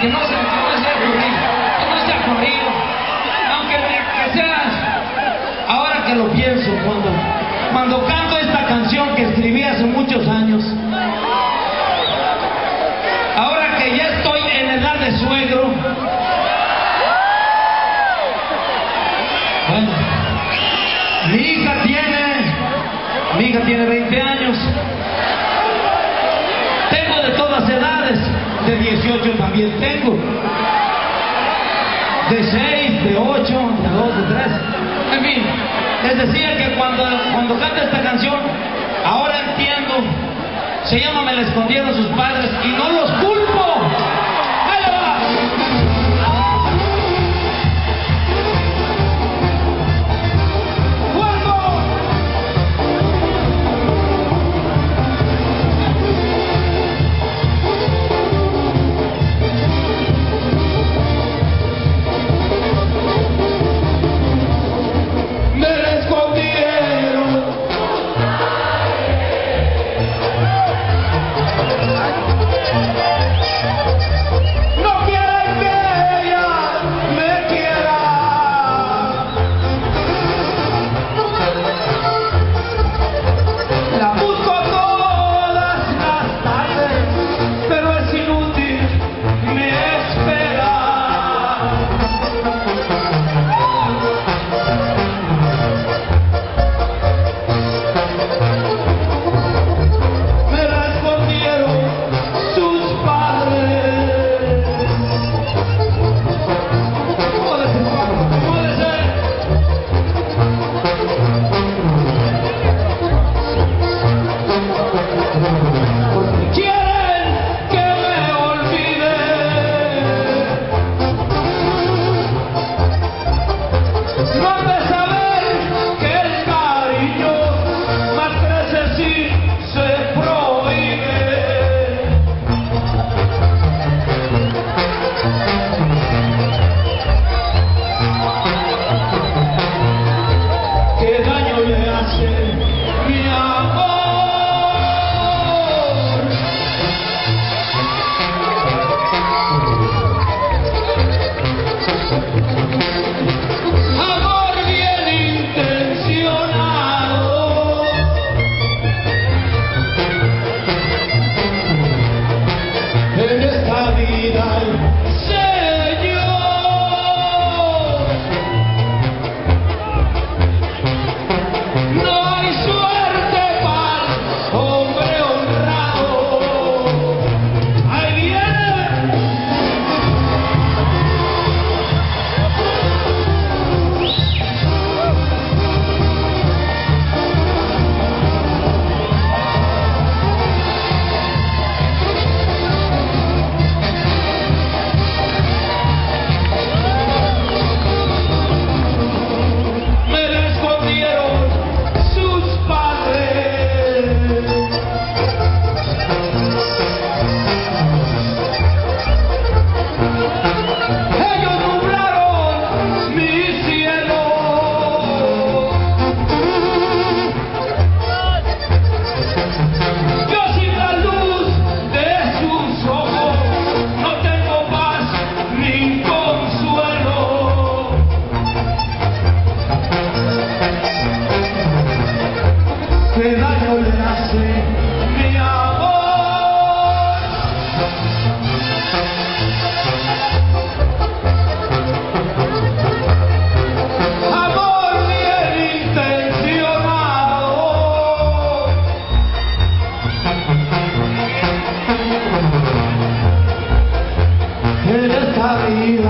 que no, se, no sea corrido, que no sea corrido, aunque que sea, ahora que lo pienso, cuando, cuando canto esta canción que escribí hace muchos años, ahora que ya estoy en edad de suegro, bueno, mi hija tiene, mi hija tiene 20 años, tengo de todas edades, de 18 también tengo, de 6, de 8, de 2, de 3, en fin, les decía que cuando, cuando canta esta canción, ahora entiendo, se llama Me la escondieron sus padres y no los Monday. night la vida.